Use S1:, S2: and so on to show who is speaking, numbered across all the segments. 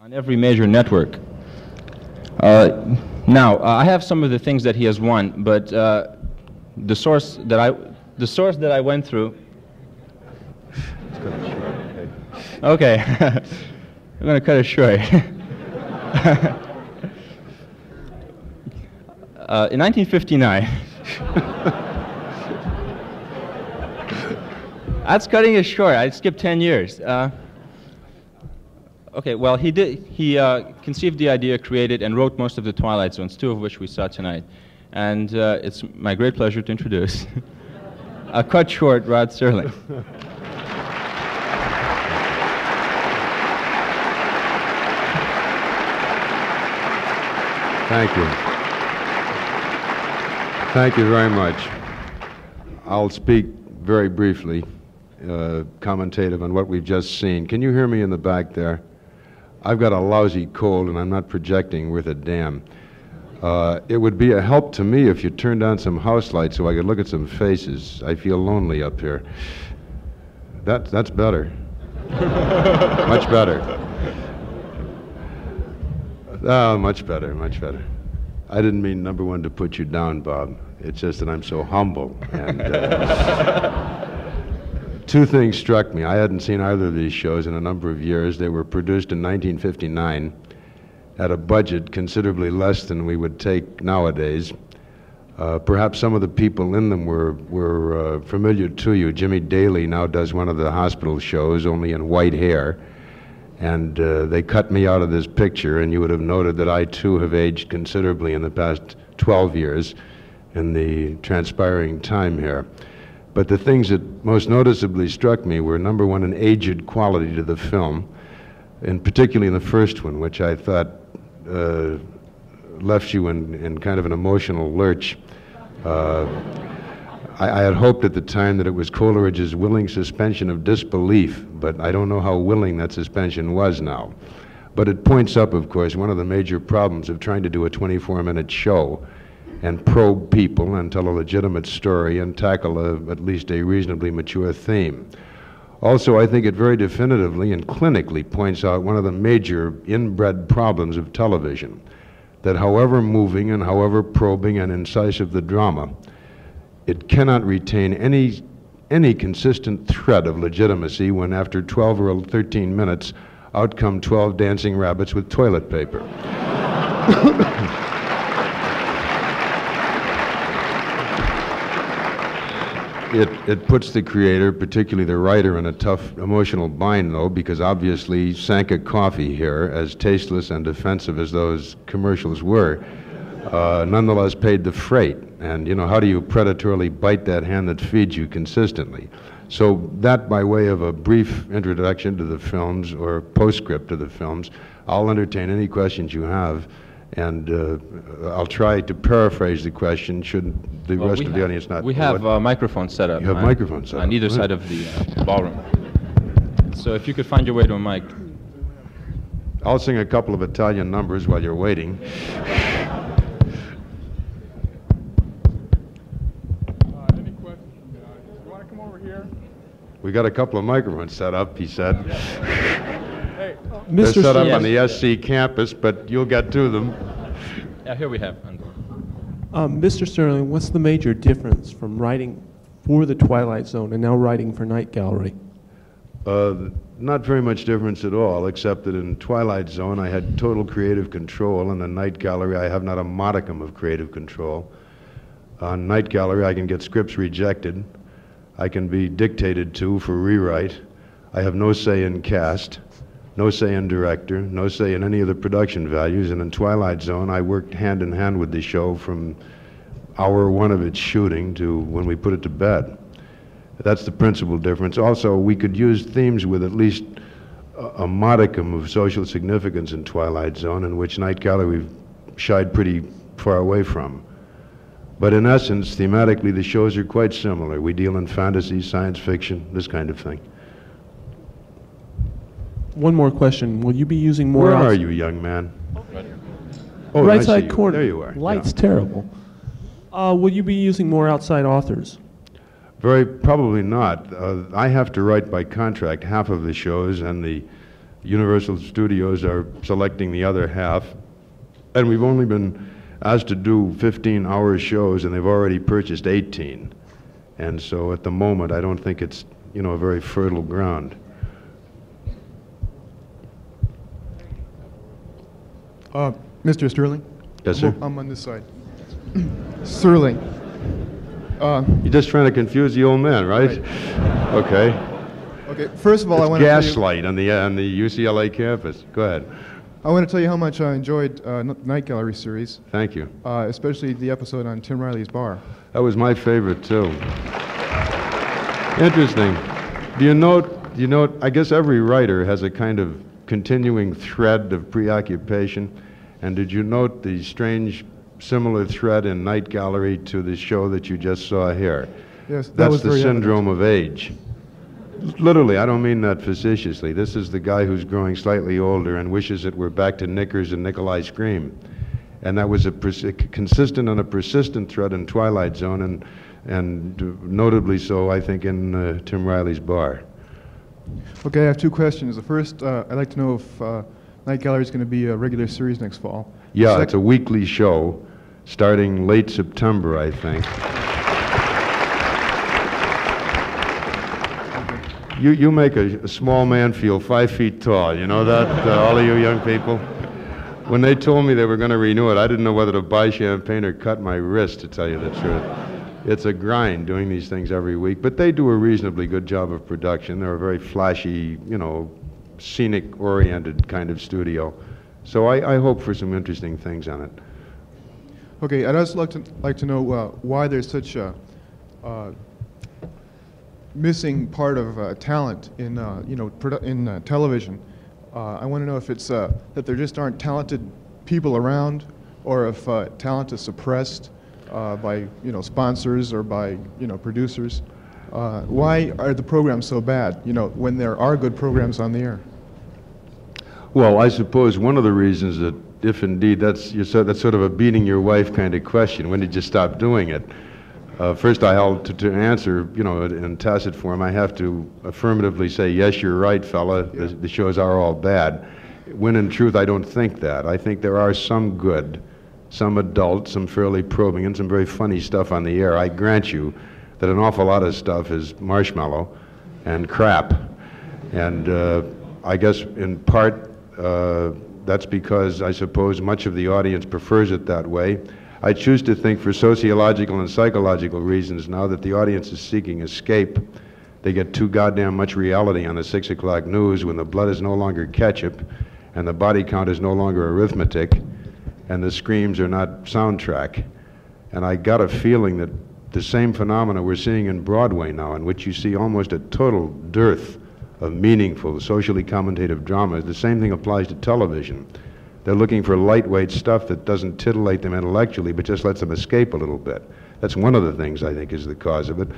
S1: on every major network. Uh, now, uh, I have some of the things that he has won, but uh, the source that I the source that I went through. okay, I'm going to cut it short. Uh, in 1959. That's cutting it short. I skipped 10 years. Okay, well, he did. He uh, conceived the idea, created, and wrote most of the Twilight Zones, two of which we saw tonight. And uh, it's my great pleasure to introduce a cut short Rod Serling.
S2: Thank you. Thank you very much. I'll speak very briefly, uh, commentative on what we've just seen. Can you hear me in the back there? I've got a lousy cold and I'm not projecting worth a damn. Uh, it would be a help to me if you turned on some house lights so I could look at some faces. I feel lonely up here. That, that's better. much better. Oh, much better, much better. I didn't mean, number one, to put you down, Bob. It's just that I'm so humble. And uh, two things struck me. I hadn't seen either of these shows in a number of years. They were produced in 1959 at a budget considerably less than we would take nowadays. Uh, perhaps some of the people in them were, were uh, familiar to you. Jimmy Daly now does one of the hospital shows, only in white hair. And uh, they cut me out of this picture, and you would have noted that I too have aged considerably in the past 12 years in the transpiring time here. But the things that most noticeably struck me were number one, an aged quality to the film, and particularly in the first one, which I thought uh, left you in, in kind of an emotional lurch. Uh, I, I, had hoped at the time that it was Coleridge's willing suspension of disbelief, but I don't know how willing that suspension was now. But it points up, of course, one of the major problems of trying to do a 24 minute show and probe people and tell a legitimate story and tackle a, at least a reasonably mature theme. Also, I think it very definitively and clinically points out one of the major inbred problems of television that however moving and however probing and incisive the drama, it cannot retain any, any consistent thread of legitimacy when after 12 or 13 minutes out come 12 dancing rabbits with toilet paper. It, it puts the creator, particularly the writer, in a tough emotional bind, though, because obviously Sanka Coffee here, as tasteless and offensive as those commercials were, uh, nonetheless paid the freight. And, you know, how do you predatorily bite that hand that feeds you consistently? So, that by way of a brief introduction to the films or postscript to the films, I'll entertain any questions you have. And uh, I'll try to paraphrase the question should the
S1: well,
S2: rest of the audience not.
S1: We have a microphone set up.
S2: You have
S1: on,
S2: microphones set
S1: on either
S2: Right.
S1: side of the uh, ballroom. So if you could find your way to a mic.
S2: I'll sing a couple of Italian numbers while you're waiting.
S3: Uh, any questions from the audience? You want to come over here?
S2: We got a couple of microphones set up, he said.
S3: Hey,
S2: They're set up
S1: Yes.
S2: on the SC campus, but you'll get to them.
S1: Yeah, here we have. Andor.
S4: Um, Mr. Sterling, what's the major difference from writing for the Twilight Zone and now writing for Night Gallery?
S2: Uh, not very much difference at all, except that in Twilight Zone I had total creative control, and in Night Gallery I have not a modicum of creative control. On Night Gallery I can get scripts rejected, I can be dictated to for rewrite, I have no say in cast, no say in director, no say in any of the production values, and in Twilight Zone I worked hand in hand with the show from hour one of its shooting to when we put it to bed. That's the principal difference. Also, we could use themes with at least a, a modicum of social significance in Twilight Zone, in which Night Gallery we've shied pretty far away from. But in essence, thematically, the shows are quite similar. We deal in fantasy, science fiction, this kind of thing.
S4: One more question. Will you be using more
S2: Where
S4: outs-
S2: are you, young man? Oh, I
S4: right
S2: see
S4: side
S2: you.
S4: corner.
S2: There you are.
S4: Light's
S2: Yeah.
S4: terrible. Uh, will you be using more outside authors?
S2: Very probably not. Uh, I have to write by contract half of the shows, and the Universal Studios are selecting the other half. And we've only been asked to do 15 hour shows, and they've already purchased 18. And so at the moment, I don't think it's, you know, a very fertile ground.
S5: Uh, Mr. Sterling?
S2: Yes, sir.
S5: I'm on this side. Sterling. Uh,
S2: You're just trying to confuse the old man, right? right. Okay.
S5: okay, first of all, I
S2: It's
S5: want to tell you,
S2: gaslight on the, on the UCLA campus. Go ahead.
S5: I want to tell you how much I enjoyed uh, Night Gallery series,
S2: Thank you.
S5: uh, especially the episode on Tim Riley's bar.
S2: That was my favorite too. Interesting. Do you note? Do you note? I guess every writer has a kind of continuing thread of preoccupation. And did you note the strange, similar thread in Night Gallery to the show that you just saw here?
S5: Yes, that
S2: That's
S5: was
S2: the syndrome of age. Literally, I don't mean that facetiously. This is the guy who's growing slightly older and wishes that we're back to knickers and nickel ice cream. And that was a consistent and a persistent thread in Twilight Zone, and, and notably so, I think, in uh, Tim Riley's bar.
S5: Okay, I have two questions. The first, uh, I'd like to know if uh, Night Gallery is going to be a regular series next fall.
S2: Yeah,
S5: Sec-
S2: it's a weekly show starting late September, I think. You, you make a, a small man feel five feet tall, you know that, uh, all of you young people? When they told me they were going to renew it, I didn't know whether to buy champagne or cut my wrist, to tell you the truth. It's a grind doing these things every week, but they do a reasonably good job of production. They're a very flashy, you know, scenic oriented kind of studio. So I, I hope for some interesting things on it.
S5: Okay, I'd also like to, like to know uh, why there's such a uh, missing part of uh, talent in, uh, you know, in uh, television. Uh, I want to know if it's that there just aren't talented people around, or if talent is suppressed uh, by, you know, sponsors or by, you know, producers. Uh, why are the programs so bad, you know, when there are good programs on the air?
S2: Well, I suppose one of the reasons that, if indeed that's, you're so, that's sort of a beating your wife kind of question, when did you stop doing it? Uh, first, I have to, to answer, you know, in tacit form, I have to affirmatively say, yes, you're right, fella, the, the shows are all bad. When in truth, I don't think that. I think there are some good, some adult, some fairly probing, and some very funny stuff on the air. I grant you that an awful lot of stuff is marshmallow and crap. And uh, I guess in part, uh, that's because I suppose much of the audience prefers it that way. I choose to think for sociological and psychological reasons now that the audience is seeking escape. They get too goddamn much reality on the six o'clock news when the blood is no longer ketchup and the body count is no longer arithmetic and the screams are not soundtrack. And I got a feeling that the same phenomena we're seeing in Broadway now, in which you see almost a total dearth of meaningful, socially commentative dramas, the same thing applies to television. They're looking for lightweight stuff that doesn't titillate them intellectually, but just lets them escape a little bit. That's one of the things I think is the cause of it.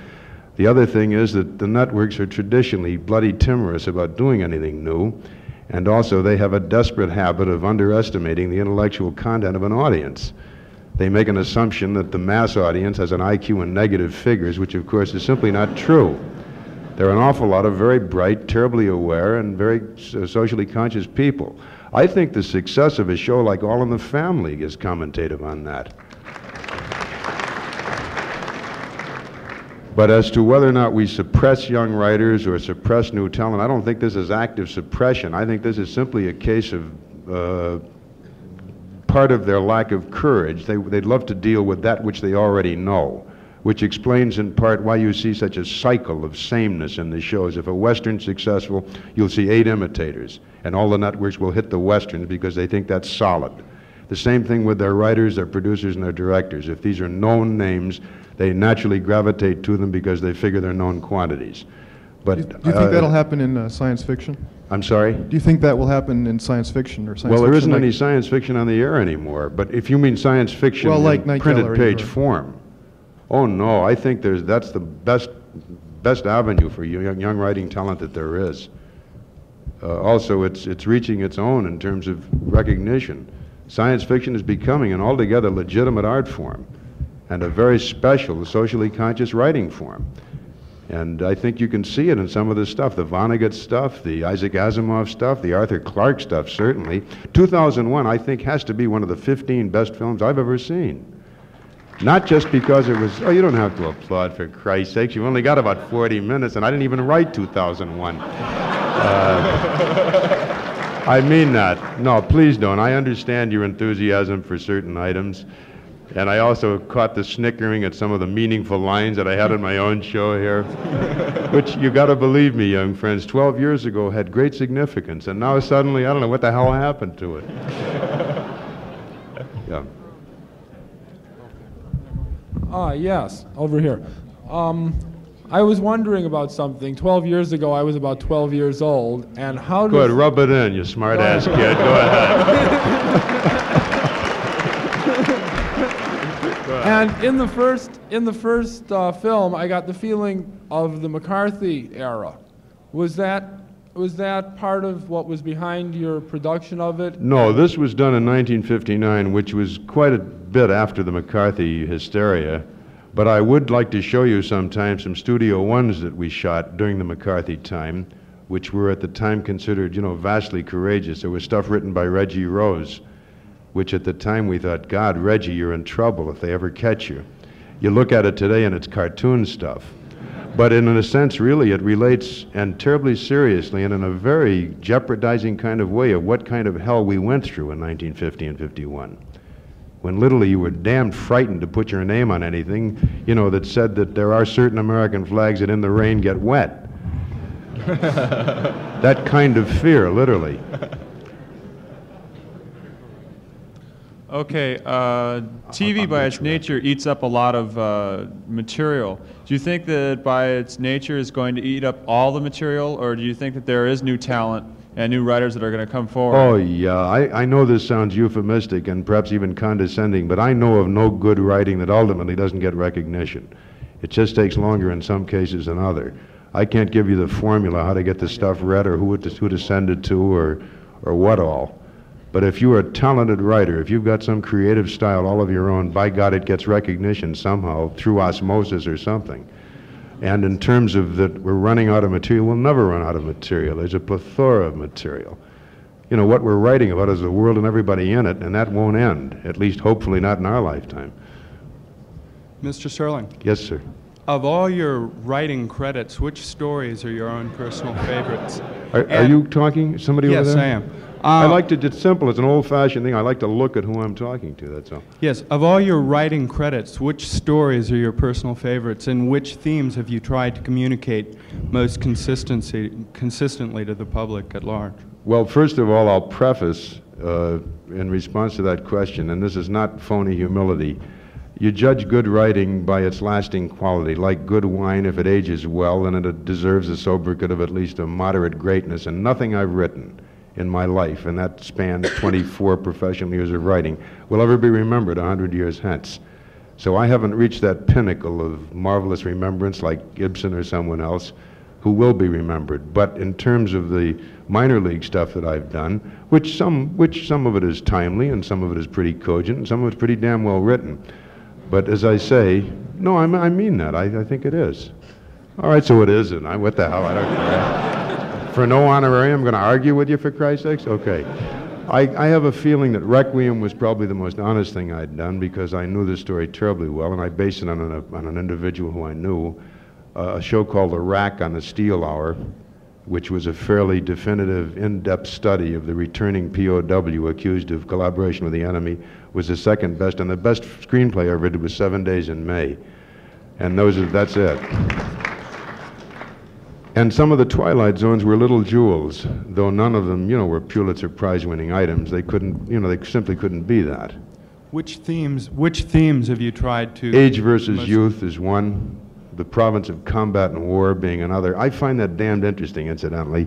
S2: The other thing is that the networks are traditionally bloody timorous about doing anything new, and also they have a desperate habit of underestimating the intellectual content of an audience. They make an assumption that the mass audience has an IQ in negative figures, which of course is simply not true. There are an awful lot of very bright, terribly aware, and very uh, socially conscious people. I think the success of a show like All in the Family is commentative on that. But as to whether or not we suppress young writers or suppress new talent, I don't think this is active suppression. I think this is simply a case of uh, part of their lack of courage. They, they'd love to deal with that which they already know, which explains in part why you see such a cycle of sameness in the shows. If a Western's successful, you'll see eight imitators, and all the networks will hit the Westerns because they think that's solid. The same thing with their writers, their producers, and their directors. If these are known names, they naturally gravitate to them because they figure they're known quantities. But
S5: Do you, do you think
S2: uh,
S5: that'll happen in uh, science fiction?
S2: I'm sorry.
S5: Do you think that will happen in science fiction or science
S2: Well, there isn't
S5: like-
S2: any science fiction on the air anymore. But if you mean science fiction
S5: Well, like
S2: in printed page
S5: or-
S2: form, oh no, I think there's that's the best best avenue for young, young writing talent that there is. Uh, also, it's it's reaching its own in terms of recognition. Science fiction is becoming an altogether legitimate art form, and a very special, socially conscious writing form. And I think you can see it in some of the stuff, the Vonnegut stuff, the Isaac Asimov stuff, the Arthur Clarke stuff, certainly. 2001, I think, has to be one of the 15 best films I've ever seen. Not just because it was, oh, you don't have to applaud for Christ's sakes. You've only got about 40 minutes, and I didn't even write 2001. Uh, I mean that. No, please don't. I understand your enthusiasm for certain items. And I also caught the snickering at some of the meaningful lines that I had on my own show here, which you got to believe me, young friends, 12 years ago had great significance. And now suddenly, I don't know what the hell happened to it. yeah.
S3: Ah, yes, over here. Um, I was wondering about something. 12 years ago, I was about 12 years old, and how
S2: Go ahead,
S3: does...
S2: rub it in, you smart ass kid. Go ahead.
S3: And in the first, in the first uh, film, I got the feeling of the McCarthy era. Was that, was that part of what was behind your production of it?
S2: No, this was done in 1959, which was quite a bit after the McCarthy hysteria. But I would like to show you sometime some Studio Ones that we shot during the McCarthy time, which were at the time considered, you know, vastly courageous. There was stuff written by Reggie Rose, which at the time we thought, God, Reggie, you're in trouble if they ever catch you. You look at it today and it's cartoon stuff. But in a sense, really, it relates, and terribly seriously, and in a very jeopardizing kind of way, of what kind of hell we went through in 1950 and 51 when literally you were damned frightened to put your name on anything, you know, that said that there are certain American flags that in the rain get wet. that kind of fear, literally.
S6: Okay, uh, TV by its nature eats up a lot of uh, material. Do you think that by its nature is going to eat up all the material, or do you think that there is new talent and new writers that are going to come forward?
S2: Oh, yeah. I, I know this sounds euphemistic and perhaps even condescending, but I know of no good writing that ultimately doesn't get recognition. It just takes longer in some cases than other. I can't give you the formula how to get the stuff read or who to, who to send it to or, or what all. But if you're a talented writer, if you've got some creative style all of your own, by God, it gets recognition somehow through osmosis or something. And in terms of that we're running out of material, we'll never run out of material. There's a plethora of material. You know, what we're writing about is the world and everybody in it, and that won't end, at least hopefully not in our lifetime.
S7: Mr. Sterling,
S2: Yes, sir.
S7: of all your writing credits, which stories are your own personal favorites?
S2: Are, are you talking, somebody over
S7: Yes. I am.
S2: I
S7: Uh,
S2: like to, it's simple, it's an old-fashioned thing. I like to look at who I'm talking to, that's all.
S7: Yes, of all your writing credits, which stories are your personal favorites, and which themes have you tried to communicate most consistency, consistently to the public at large?
S2: Well, first of all, I'll preface uh, in response to that question, and this is not phony humility. You judge good writing by its lasting quality. Like good wine, if it ages well, then it deserves a sobriquet of at least a moderate greatness. And nothing I've written in my life, and that spanned 24 professional years of writing, will ever be remembered 100 years hence. So I haven't reached that pinnacle of marvelous remembrance like Gibson or someone else who will be remembered. But in terms of the minor league stuff that I've done, which some, which some of it is timely and some of it is pretty cogent and some of it's pretty damn well written. But as I say, no, I, I mean that. I, I think it is. All right, so it isn't. I, what the hell? I don't care. For no honorarium, I'm going to argue with you for Christ's sakes? Okay. I, I have a feeling that Requiem was probably the most honest thing I'd done because I knew the story terribly well and I based it on an, on an individual who I knew. Uh, a show called The Rack on the Steel Hour, which was a fairly definitive, in-depth study of the returning POW accused of collaboration with the enemy, was the second best, and the best screenplay I ever did was Seven Days in May. And those are, that's it. And some of the Twilight Zones were little jewels, though none of them, you know, were Pulitzer Prize-winning items. They couldn't, you know, they simply couldn't be that.
S7: Which themes, which themes have you tried to...
S2: Age versus youth is one. The province of combat and war being another. I find that damned interesting, incidentally.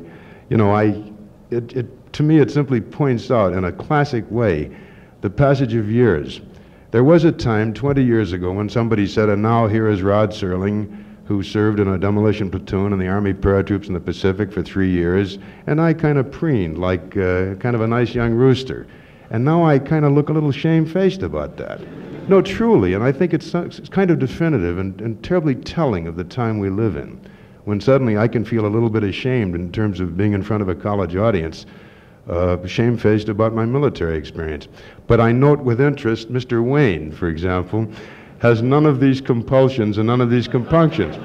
S2: You know, I, it, it, to me, it simply points out in a classic way the passage of years. There was a time 20 years ago when somebody said, and now here is Rod Serling, who served in a demolition platoon in the Army paratroops in the Pacific for three years, and I kind of preened like uh, kind of a nice young rooster. And now I kind of look a little shamefaced about that. No, truly, and I think it's, it's kind of definitive and, and terribly telling of the time we live in, when suddenly I can feel a little bit ashamed in terms of being in front of a college audience, uh, shamefaced about my military experience. But I note with interest Mr. Wayne, for example, has none of these compulsions and none of these compunctions.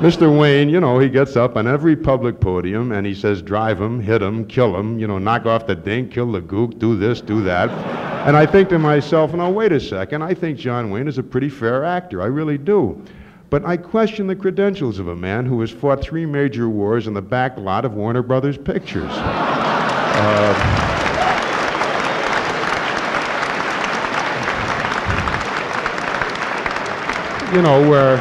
S2: Mr. Wayne, you know, he gets up on every public podium and he says, drive him, hit him, kill him, you know, knock off the dink, kill the gook, do this, do that. and I think to myself, now wait a second, I think John Wayne is a pretty fair actor. I really do. But I question the credentials of a man who has fought three major wars in the back lot of Warner Brothers Pictures. uh, you know, where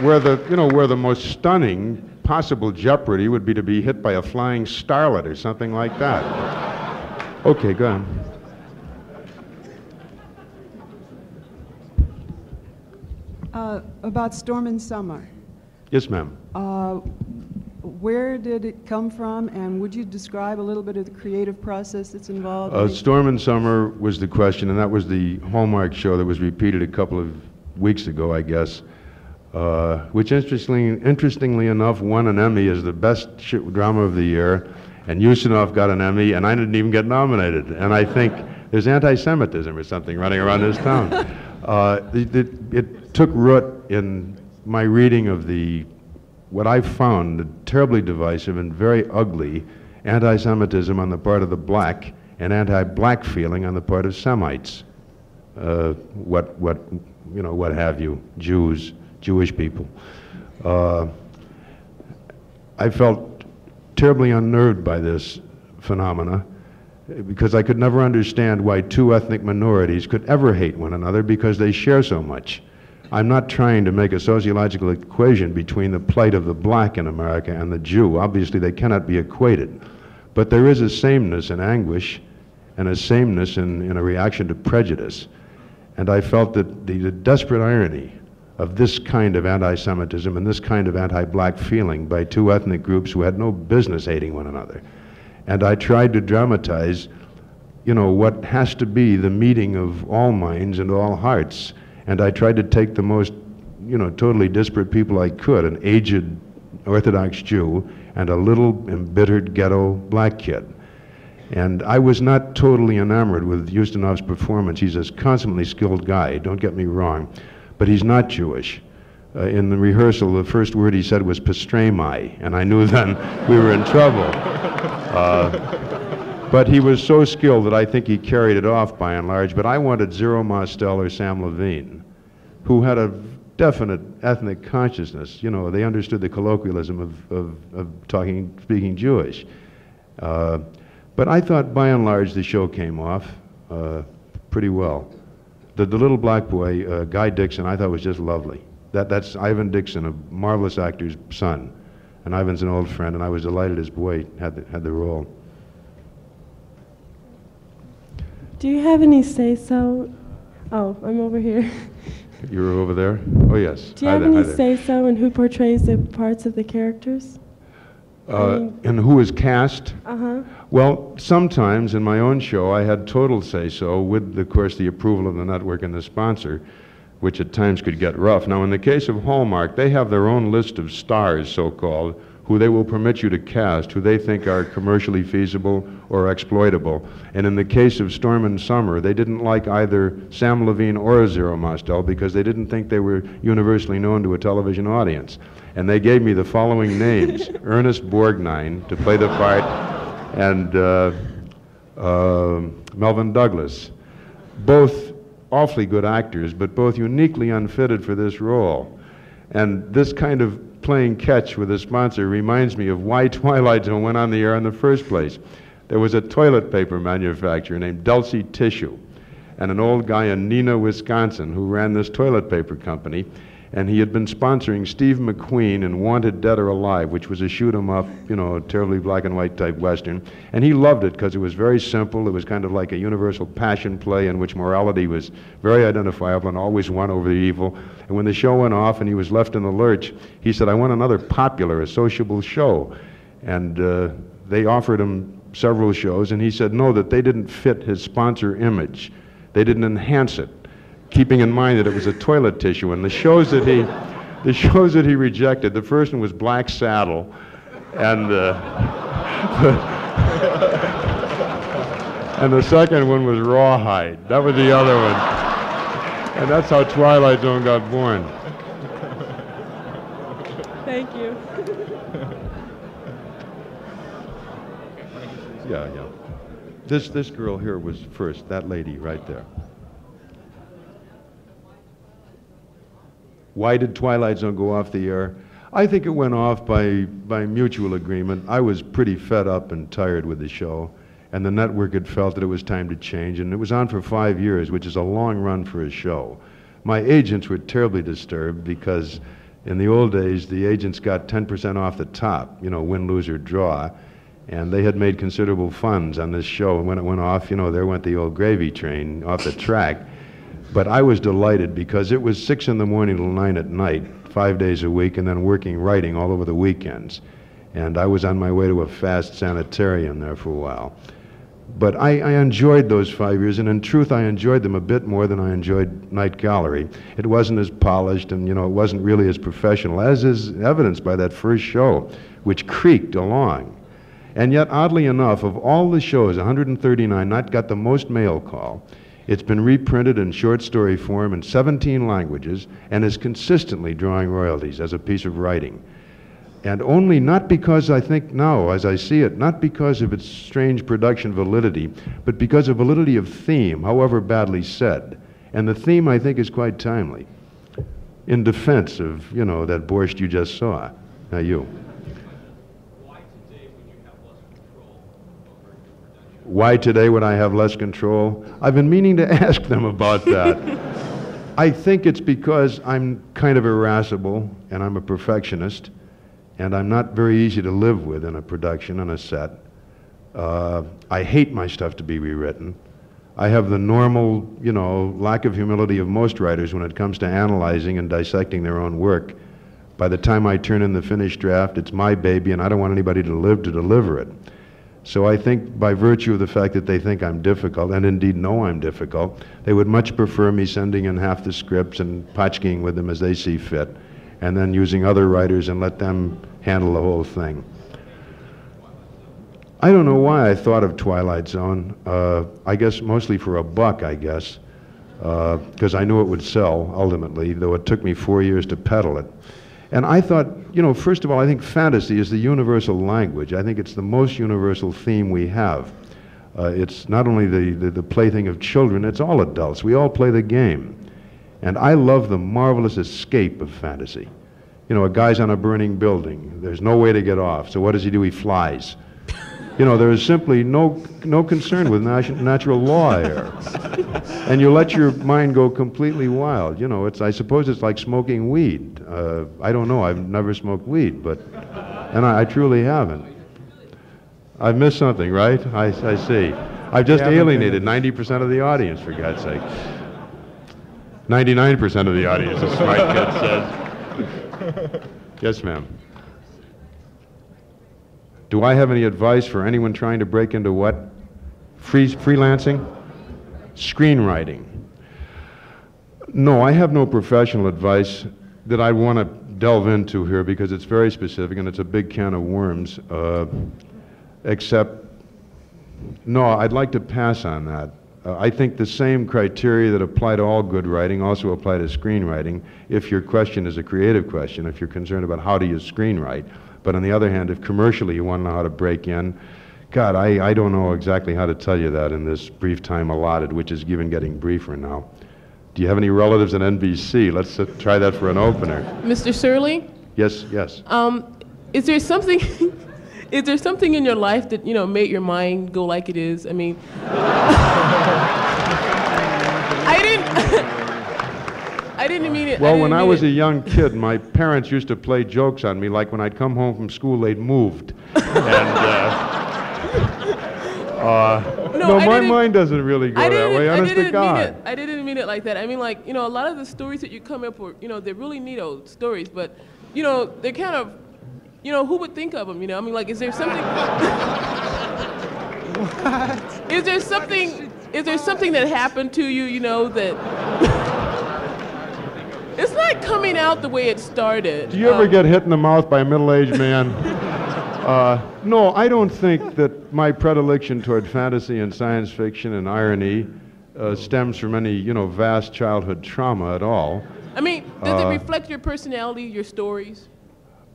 S2: where the, you know, where the most stunning possible jeopardy would be to be hit by a flying starlet or something like that. Okay, go on.
S8: Uh, about Storm in Summer.
S2: Yes, ma'am.
S8: Uh, where did it come from, and would you describe a little bit of the creative process that's involved?
S2: Uh, Storm in Summer was the question, and that was the Hallmark show that was repeated a couple of weeks ago, I guess uh, which interestingly, interestingly enough won an Emmy as the best drama of the year, and Ustinov got an Emmy, and I didn't even get nominated. And I think there's anti-Semitism or something running around this town. Uh, it, it, it, took root in my reading of the what I found terribly divisive and very ugly anti-Semitism on the part of the black and anti-black feeling on the part of Semites. Uh, what, what, you know, what have you, Jews. Jewish people. Uh, I felt terribly unnerved by this phenomena because I could never understand why two ethnic minorities could ever hate one another because they share so much. I'm not trying to make a sociological equation between the plight of the black in America and the Jew. Obviously, they cannot be equated. But there is a sameness in anguish and a sameness in, in a reaction to prejudice. And I felt that the, the desperate irony of this kind of anti-Semitism and this kind of anti-black feeling by two ethnic groups who had no business hating one another. And I tried to dramatize, you know, what has to be the meeting of all minds and all hearts. And I tried to take the most, you know, totally disparate people I could, an aged Orthodox Jew and a little embittered ghetto black kid. And I was not totally enamored with Ustinov's performance. He's a consummately skilled guy, don't get me wrong but he's not Jewish. Uh, in the rehearsal, the first word he said was pastrami, and I knew then we were in trouble. Uh, but he was so skilled that I think he carried it off by and large. But I wanted Zero Mostel or Sam Levene, who had a definite ethnic consciousness. You know, they understood the colloquialism of, of, of talking, speaking Jewish. Uh, but I thought, by and large, the show came off uh, pretty well the, the little black boy, uh, Guy Dixon, I thought was just lovely. That, that's Ivan Dixon, a marvelous actor's son. And Ivan's an old friend, and I was delighted his boy had the, had the role.
S9: Do you have any say so? Oh, I'm over here.
S2: You were over there? Oh, yes.
S9: Do you Hi have there, any say so in who portrays the parts of the characters?
S2: Uh, and who is cast?
S9: Uh-huh.
S2: Well, sometimes in my own show, I had total say-so with, of course, the approval of the network and the sponsor, which at times could get rough. Now, in the case of Hallmark, they have their own list of stars, so-called, who they will permit you to cast, who they think are commercially feasible or exploitable. And in the case of Storm in Summer, they didn't like either Sam Levene or Zero Mostel because they didn't think they were universally known to a television audience. And they gave me the following names Ernest Borgnine to play the part, and uh, uh, Melvyn Douglas. Both awfully good actors, but both uniquely unfitted for this role. And this kind of playing catch with a sponsor reminds me of why Twilight Zone went on the air in the first place. There was a toilet paper manufacturer named Delsey Tissue, and an old guy in Neenah, Wisconsin, who ran this toilet paper company and he had been sponsoring Steve McQueen in Wanted Dead or Alive, which was a shoot 'em up, you know, terribly black and white type western. And he loved it because it was very simple. It was kind of like a universal passion play in which morality was very identifiable and always won over the evil. And when the show went off and he was left in the lurch, he said, I want another popular, a sociable show. And uh, they offered him several shows, and he said no, that they didn't fit his sponsor image. They didn't enhance it, keeping in mind that it was a toilet tissue. And the shows that he, the shows that he rejected, the first one was Black Saddle, and uh, and the second one was Rawhide. That was the other one, and that's how Twilight Zone got born.
S9: Thank you.
S2: Yeah, yeah. This this girl here was first. That lady right there. Why did Twilight Zone go off the air? I think it went off by by mutual agreement. I was pretty fed up and tired with the show, and the network had felt that it was time to change. And it was on for five years, which is a long run for a show. My agents were terribly disturbed because in the old days the agents got 10% off the top, you know, win, lose, or draw and they had made considerable funds on this show. And when it went off, you know, there went the old gravy train off the track. But I was delighted because it was six in the morning till nine at night, five days a week, and then working writing all over the weekends. And I was on my way to a fast sanitarium there for a while. But I, I enjoyed those five years, and in truth, I enjoyed them a bit more than I enjoyed Night Gallery. It wasn't as polished, and you know, it wasn't really as professional, as is evidenced by that first show, which creaked along. And yet, oddly enough, of all the shows, 139, not got the most mail call. It's been reprinted in short story form in 17 languages and is consistently drawing royalties as a piece of writing. And only not because I think now, as I see it, not because of its strange production validity, but because of validity of theme, however badly said. And the theme, I think, is quite timely. In defense of, you know, that borscht you just saw. Now, you. Why today would I have less control? I've been meaning to ask them about that. I think it's because I'm kind of irascible and I'm a perfectionist and I'm not very easy to live with in a production, on a set. Uh, I hate my stuff to be rewritten. I have the normal, you know, lack of humility of most writers when it comes to analyzing and dissecting their own work. By the time I turn in the finished draft, it's my baby and I don't want anybody to live to deliver it. So I think by virtue of the fact that they think I'm difficult, and indeed know I'm difficult, they would much prefer me sending in half the scripts and potchkeying with them as they see fit, and then using other writers and let them handle the whole thing. I don't know why I thought of Twilight Zone. Uh, I guess mostly for a buck, I guess, because uh, I knew it would sell ultimately, though it took me four years to peddle it. And I thought, you know, first of all, I think fantasy is the universal language. I think it's the most universal theme we have. Uh, it's not only the, the, the, plaything of children, it's all adults. We all play the game. And I love the marvelous escape of fantasy. You know, a guy's on a burning building. There's no way to get off. So what does he do? He flies. You know, there is simply no, no concern with natu natural law here. and you let your mind go completely wild. You know, it's, I suppose it's like smoking weed. Uh, I don't know, I've never smoked weed, but, and I, I truly haven't. I've missed something, right? I, I see. I've just alienated 90% of the audience, for God's sake. 99% of the audience, as Smart Kid says. yes, ma'am. Do I have any advice for anyone trying to break into what? Free, freelancing? Screenwriting. No, I have no professional advice that I want to delve into here because it's very specific and it's a big can of worms. Uh, except, no, I'd like to pass on that. Uh, I think the same criteria that apply to all good writing also apply to screenwriting if your question is a creative question, if you're concerned about how do you screenwrite. But on the other hand, if commercially you want to know how to break in, God, I, I don't know exactly how to tell you that in this brief time allotted, which is even getting briefer now. Do you have any relatives in NBC? Let's uh, try that for an opener.
S10: Mr. Serling?
S2: Yes, yes.
S10: Um, is there something, is there something in your life that, you know, made your mind go like it is? I mean, I didn't mean it.
S2: Well,
S10: I
S2: when I was
S10: it.
S2: a young kid, my parents used to play jokes on me, like when I'd come home from school, they'd moved. and, uh, uh,
S10: No,
S2: no, my mind doesn't really go that
S10: didn't,
S2: way,
S10: I
S2: honest
S10: didn't
S2: to God.
S10: mean it. I didn't mean it like that. I mean, like, you know, a lot of the stories that you come up with, you know, they're really neat old stories, but, you know, they're kind of, you know, who would think of them, you know? I mean, like, is there something... Is there something? Is there something that happened to you? You know that. Not coming out the way it started.
S2: Do you ever
S10: Um,
S2: get hit in the mouth by a middle-aged man? uh, no, I don't think that my predilection toward fantasy and science fiction and irony uh, stems from any, you know, vast childhood trauma at all.
S10: I mean, does it
S2: Uh,
S10: reflect your personality, your stories?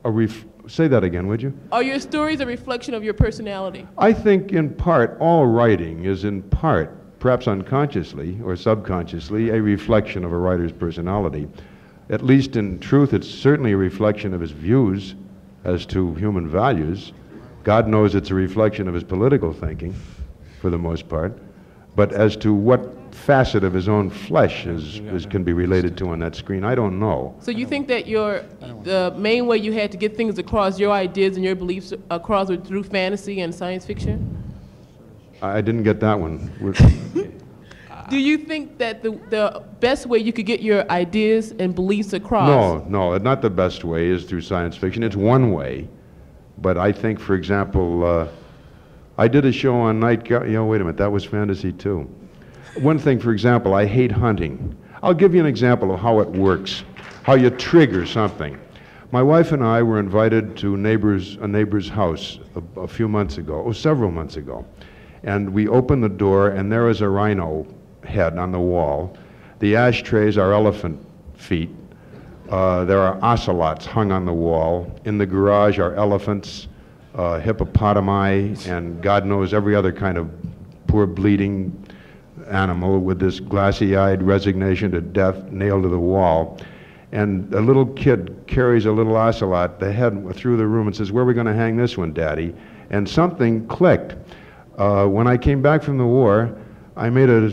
S2: A ref- say that again, would you?
S10: Are your stories a reflection of your personality?
S2: I think, in part, all writing is in part, perhaps unconsciously or subconsciously, a reflection of a writer's personality. At least in truth, it's certainly a reflection of his views as to human values. God knows it's a reflection of his political thinking, for the most part. But as to what facet of his own flesh is, is, can be related to on that screen, I don't know.
S10: So you think that your the main way you had to get things across, your ideas and your beliefs across, were through fantasy and science fiction?
S2: I I didn't get that one.
S10: Do you think that the the best way you could get your ideas and beliefs across?
S2: No, no, not the best way is through science fiction. It's one way. But I think, for example, uh, I did a show on Night. You know, wait a minute, that was fantasy too. One thing, for example, I hate hunting. I'll give you an example of how it works, how you trigger something. My wife and I were invited to neighbors, a neighbor's house a, a few months ago, oh, several months ago. And we opened the door, and there is a rhino head on the wall. The ashtrays are elephant feet. Uh, there are ocelots hung on the wall. In the garage are elephants, uh, hippopotami, and God knows every other kind of poor bleeding animal with this glassy eyed resignation to death nailed to the wall. And a little kid carries a little ocelot, the head through the room, and says, Where are we going to hang this one, Daddy? And something clicked. Uh, when I came back from the war, I made a,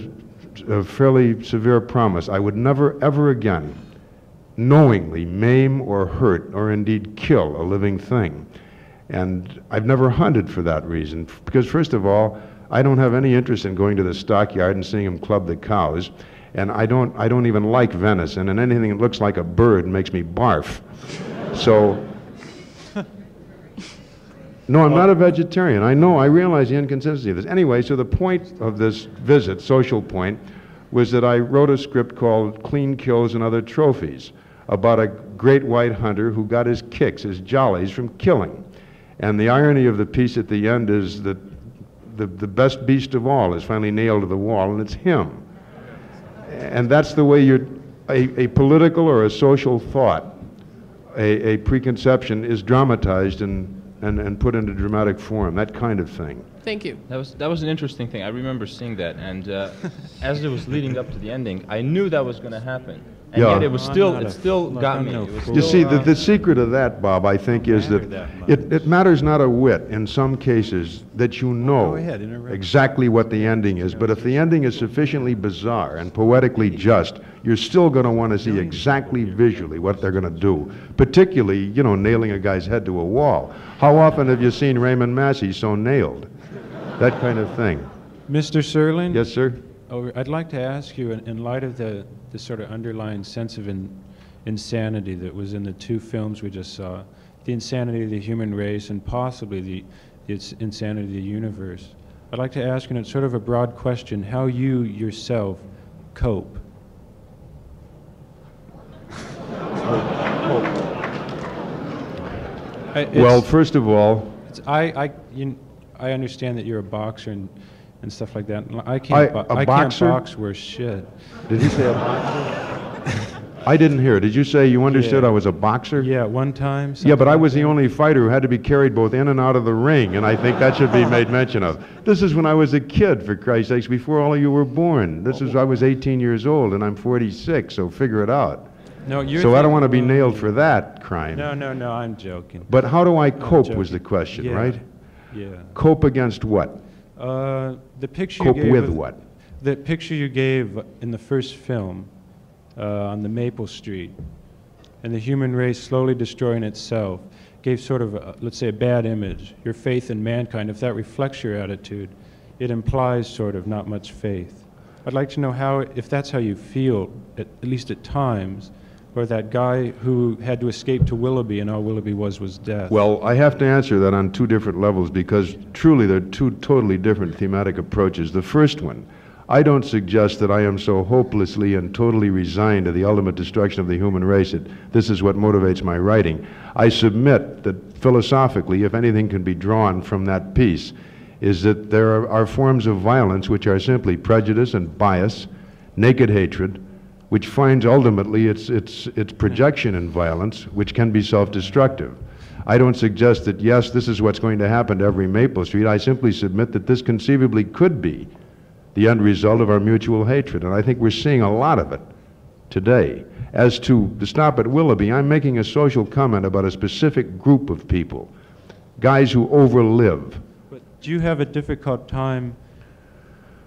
S2: a fairly severe promise. I would never, ever again knowingly maim or hurt or indeed kill a living thing. And I've never hunted for that reason, because first of all, I don't have any interest in going to the stockyard and seeing them club the cows, and I don't, I don't even like venison, and anything that looks like a bird makes me barf. So, no, I'm not oh. a vegetarian. I know, I realize the inconsistency of this. Anyway, so the point of this visit, social point, was that I wrote a script called Clean Kills and Other Trophies about a great white hunter who got his kicks, his jollies from killing. And the irony of the piece at the end is that the, the best beast of all is finally nailed to the wall, and it's him. And that's the way you're, a, a political or a social thought, a, a preconception is dramatized and, and, and put into dramatic form, that kind of thing.
S10: Thank you.
S1: That was that was an interesting thing. I remember seeing that, and uh, as it was leading up to the ending, I knew that was going to happen, and
S2: Yeah.
S1: yet it was
S2: I'm
S1: still
S2: not
S1: it
S2: a-
S1: still
S2: look,
S1: got
S2: I'm
S1: me.
S2: no
S1: It was
S2: You
S1: still,
S2: see, the, the secret of that, Bob, I think, is that it, it matters not a whit in some cases that you know
S11: ahead, interrupt.
S2: exactly what the ending is. But if the ending is sufficiently bizarre and poetically just, you're still going to want to see exactly visually what they're going to do, particularly, you know, nailing a guy's head to a wall. How often have you seen Raymond Massey so nailed? That kind of thing.
S11: Mr. Serlin?
S2: Yes, sir?
S11: Oh, I'd like to ask you, in, in light of the, the sort of underlying sense of in, insanity that was in the two films we just saw, the insanity of the human race and possibly the, the insanity of the universe, I'd like to ask you in sort of a broad question how you yourself cope. I-
S2: Well, first of all,
S11: it's, I, I, you, I understand that you're a boxer and, and stuff like that. I
S2: I-
S11: can't, bo- I
S2: boxer?
S11: can't box worth shit.
S2: Did you say a boxer? I didn't hear. Did you say you understood
S11: Yeah.
S2: I was a boxer?
S11: Yeah, one time.
S2: Yeah, but I
S11: like
S2: was the only fighter who had to be carried both in and out of the ring, and I think that should be made mention of. This is when I was a kid, for Christ's sakes, before all of you were born. This is I was 18 years old, and I'm 46, so figure it out.
S11: No, you're
S2: so I don't want to be nailed for that crime.
S11: No, no, no, I'm joking.
S2: But how do I cope was the question,
S11: Yeah,
S2: right?
S11: Yeah.
S2: Cope against what?
S11: Uh, the picture
S2: Cope
S11: you gave
S2: with what?
S11: The picture you gave in the first film uh, on the Maple Street, and the human race slowly destroying itself, gave sort of, a, let's say, a bad image. Your faith in mankind, if that reflects your attitude, it implies sort of not much faith. I'd like to know how, if that's how you feel, at, at least at times, or that guy who had to escape to Willoughby and all Willoughby was was death?
S2: Well, I have to answer that on two different levels because truly they're two totally different thematic approaches. The first one, I don't suggest that I am so hopelessly and totally resigned to the ultimate destruction of the human race that this is what motivates my writing. I submit that philosophically, if anything can be drawn from that piece, is that there are, are forms of violence which are simply prejudice and bias, naked hatred, which finds ultimately its, its, its projection in violence, which can be self destructive. I don't suggest that, yes, this is what's going to happen to every Maple Street. I simply submit that this conceivably could be the end result of our mutual hatred. And I think we're seeing a lot of it today. As to the stop at Willoughby, I'm making a social comment about a specific group of people, guys who overlive.
S11: But do you have a difficult time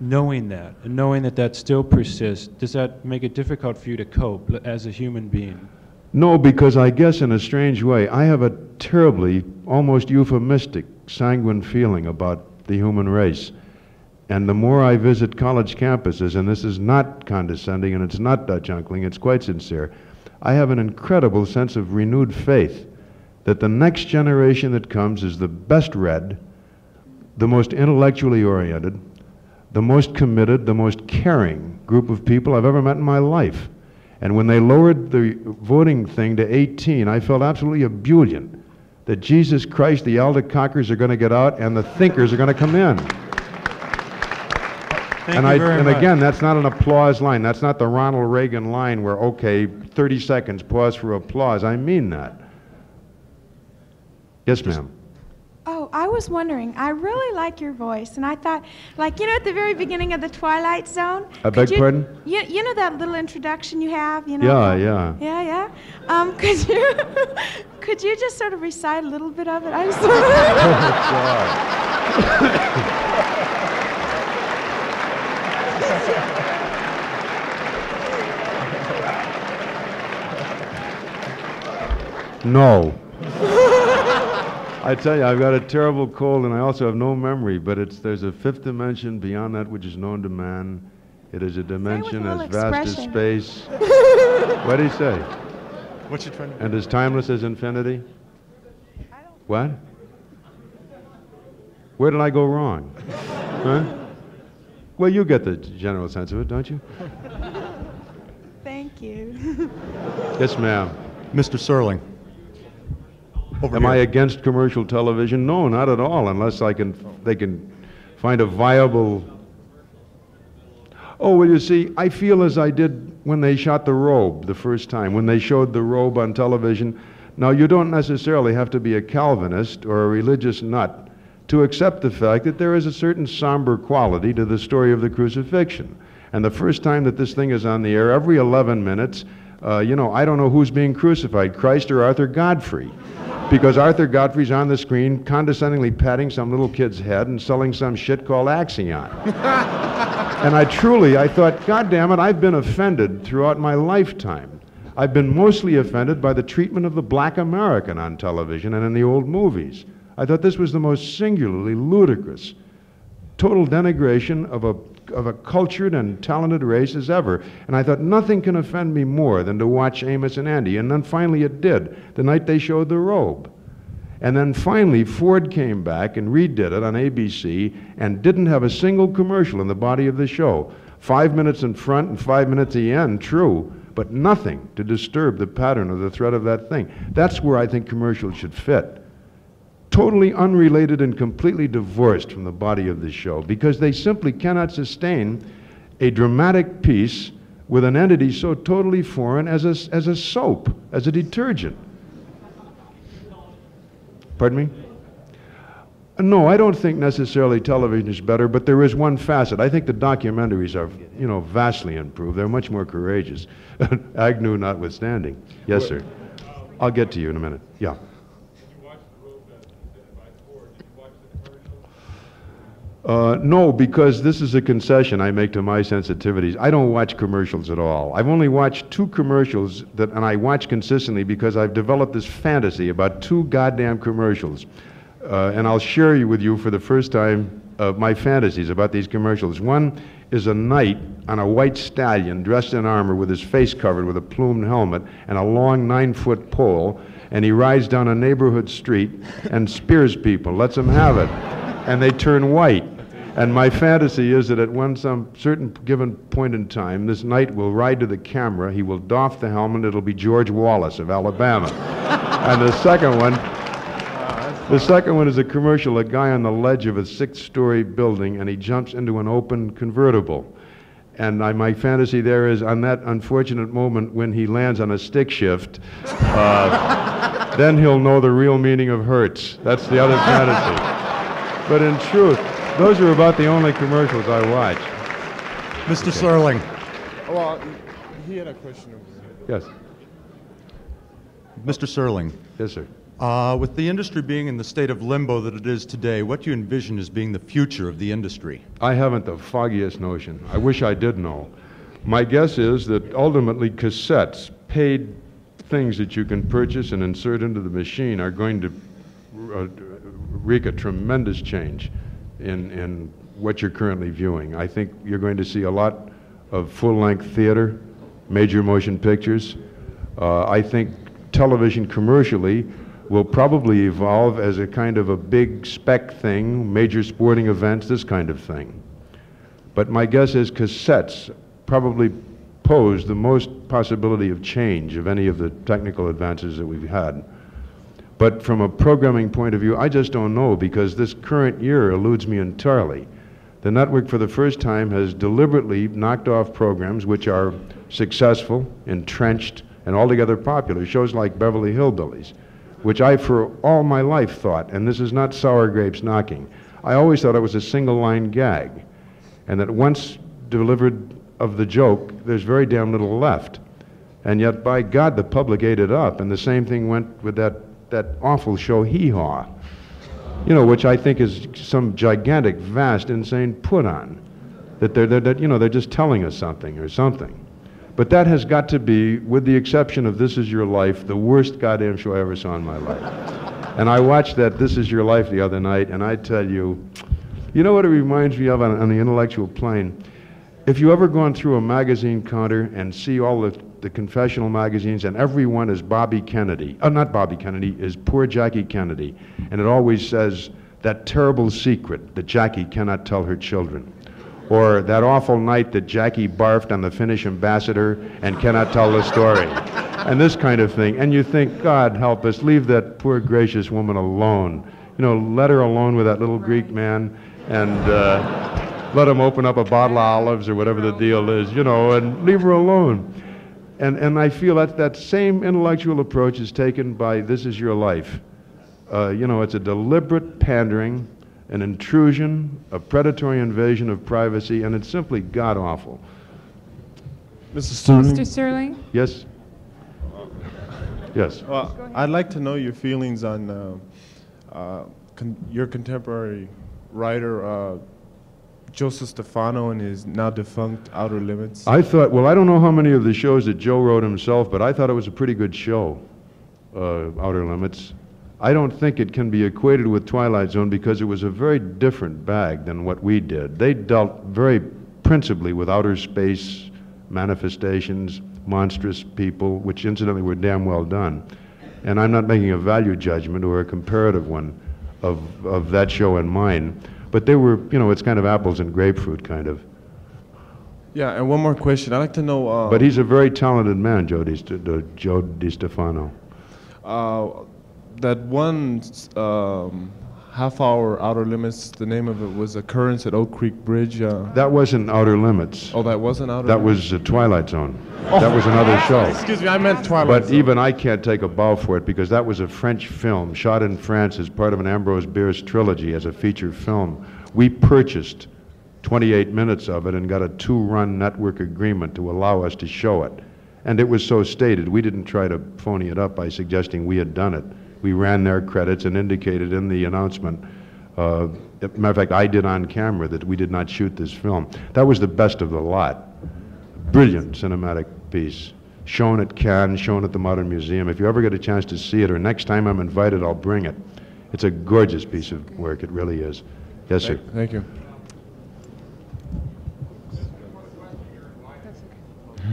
S11: knowing that and knowing that that still persists? Does that make it difficult for you to cope as a human being?
S2: No, because I guess in a strange way, I have a terribly, almost euphemistic, sanguine feeling about the human race. And the more I visit college campuses, and this is not condescending and it's not Dutch uncling, it's quite sincere, I have an incredible sense of renewed faith that the next generation that comes is the best read, the most intellectually oriented, the most committed, the most caring group of people I've ever met in my life. And when they lowered the voting thing to 18, I felt absolutely ebullient that Jesus Christ, the Aldecockers are going to get out and the thinkers are going to come in.
S11: Thank
S2: and
S11: you
S2: I, and
S11: much.
S2: again, that's not an applause line. That's not the Ronald Reagan line where, okay, 30 seconds, pause for applause. I mean that. Yes, ma'am.
S12: Oh, I was wondering. I really like your voice, and I thought, like you know, at the very beginning of the Twilight Zone.
S2: I beg
S12: you,
S2: pardon?
S12: You, you know that little introduction you have. You know.
S2: Yeah, yeah.
S12: Yeah, yeah. Um, could you could you just sort of recite a little bit of it? i'm just.
S2: No. I tell you, I've got a terrible cold and I also have no memory, but it's, there's a fifth dimension beyond that which is known to man. It is a dimension
S12: little
S2: as vast as space. what did he say?
S5: What's you trying to
S2: And as timeless as infinity? What? Where did I go wrong? huh? Well, you get the general sense of it, don't you?
S12: Thank you.
S2: Yes, ma'am.
S5: Mr. Serling. Over
S2: Am
S5: here.
S2: I against commercial television? No, not at all, unless I can, they can find a viable. Oh, well, you see, I feel as I did when they shot the robe the first time, when they showed the robe on television. Now, you don't necessarily have to be a Calvinist or a religious nut to accept the fact that there is a certain somber quality to the story of the crucifixion. And the first time that this thing is on the air, every 11 minutes, uh, you know, I don't know who's being crucified, Christ or Arthur Godfrey. Because Arthur Godfrey's on the screen condescendingly patting some little kid's head and selling some shit called Axion. and I truly, I thought, God damn it, I've been offended throughout my lifetime. I've been mostly offended by the treatment of the black American on television and in the old movies. I thought this was the most singularly ludicrous, total denigration of a, of a cultured and talented race as ever. And I thought nothing can offend me more than to watch Amos and Andy. And then finally it did, the night they showed the robe. And then finally, Ford came back and redid it on ABC and didn't have a single commercial in the body of the show. Five minutes in front and five minutes at the end, true, but nothing to disturb the pattern or the thread of that thing. That's where I think commercials should fit. Totally unrelated and completely divorced from the body of the show because they simply cannot sustain a dramatic piece with an entity so totally foreign as a, as a soap, as a detergent. Pardon me? No, I don't think necessarily television is better, but there is one facet. I think the documentaries are, you know, vastly improved. They're much more courageous. Agnew notwithstanding. Yes, sir. I'll get to you in a minute. Yeah. Uh, no, because this is a concession I make to my sensitivities. I don't watch commercials at all. I've only watched two commercials that, and I watch consistently because I've developed this fantasy about two goddamn commercials. Uh, and I'll share you with you for the first time uh, my fantasies about these commercials. One is a knight on a white stallion dressed in armor with his face covered with a plumed helmet and a long nine foot pole, and he rides down a neighborhood street and spears people, lets them have it, and they turn white. And my fantasy is that at one some certain given point in time, this knight will ride to the camera, he will doff the helmet, it'll be George Wallace of Alabama. and the second one, the second one is a commercial, a guy on the ledge of a six-story building, and he jumps into an open convertible. And I, my fantasy there is on that unfortunate moment when he lands on a stick shift, uh, then he'll know the real meaning of Hertz. That's the other fantasy. But in truth, those are about the only commercials I watch.
S13: Mr. Serling.
S5: Well, he had a question.
S2: Yes.
S13: Mr. Serling.
S2: Yes, sir.
S13: Uh, with the industry being in the state of limbo that it is today, what do you envision as being the future of the industry?
S2: I haven't the foggiest notion. I wish I did know. My guess is that ultimately cassettes, paid things that you can purchase and insert into the machine, are going to uh, wreak a tremendous change in, in what you're currently viewing. I think you're going to see a lot of full length theater, major motion pictures. Uh, I think television commercially will probably evolve as a kind of a big spec thing, major sporting events, this kind of thing. But my guess is cassettes probably pose the most possibility of change of any of the technical advances that we've had. But from a programming point of view, I just don't know because this current year eludes me entirely. The network, for the first time, has deliberately knocked off programs which are successful, entrenched, and altogether popular. Shows like Beverly Hillbillies, which I, for all my life, thought, and this is not sour grapes knocking, I always thought it was a single line gag, and that once delivered of the joke, there's very damn little left. And yet, by God, the public ate it up, and the same thing went with that, that awful show, Hee Haw, you know, which I think is some gigantic, vast, insane put on. That they're, they're, that, you know, they're just telling us something or something. But that has got to be, with the exception of This Is Your Life, the worst goddamn show I ever saw in my life. and I watched that This Is Your Life the other night, and I tell you, you know what it reminds me of on, on the intellectual plane? If you ever gone through a magazine counter and see all the, the confessional magazines, and every one is Bobby Kennedy, oh, not Bobby Kennedy, is poor Jackie Kennedy, and it always says that terrible secret that Jackie cannot tell her children or that awful night that Jackie barfed on the Finnish ambassador and cannot tell the story, and this kind of thing. And you think, God help us, leave that poor gracious woman alone. You know, let her alone with that little Greek man and uh, let him open up a bottle of olives or whatever the deal is, you know, and leave her alone. And, and I feel that that same intellectual approach is taken by This Is Your Life. Uh, you know, it's a deliberate pandering an intrusion, a predatory invasion of privacy, and it's simply god awful.
S3: Mr. Sterling?
S14: Mr. Sterling?
S2: Yes? Yes.
S3: Well, I'd like to know your feelings on uh, uh, con your contemporary writer, uh, Joseph Stefano, and his now defunct Outer Limits.
S2: I thought, well, I don't know how many of the shows that Joe wrote himself, but I thought it was a pretty good show, uh, Outer Limits. I don't think it can be equated with Twilight Zone because it was a very different bag than what we did. They dealt very principally with outer space manifestations, monstrous people, which incidentally were damn well done. And I'm not making a value judgment or a comparative one of, of that show and mine. But they were, you know, it's kind of apples and grapefruit kind of.
S3: Yeah, and one more question. I'd like to know. Uh,
S2: but he's a very talented man, Joe Di, Joe Di Stefano.
S3: Uh, that one um, half hour Outer Limits, the name of it was Occurrence at Oak Creek Bridge. Uh,
S2: that wasn't Outer Limits.
S3: Oh, that wasn't Outer
S2: That
S3: Limits?
S2: was Twilight Zone. Oh. That was another show.
S3: Excuse me, I meant Twilight
S2: But
S3: Zone.
S2: even I can't take a bow for it because that was a French film shot in France as part of an Ambrose Bierce trilogy as a feature film. We purchased 28 minutes of it and got a two-run network agreement to allow us to show it. And it was so stated. We didn't try to phony it up by suggesting we had done it we ran their credits and indicated in the announcement. Uh, matter of fact, I did on camera that we did not shoot this film. That was the best of the lot. Brilliant cinematic piece. Shown at Cannes, shown at the Modern Museum. If you ever get a chance to see it, or next time I'm invited, I'll bring it. It's a gorgeous piece of work. It really is. Yes, sir.
S3: Thank you.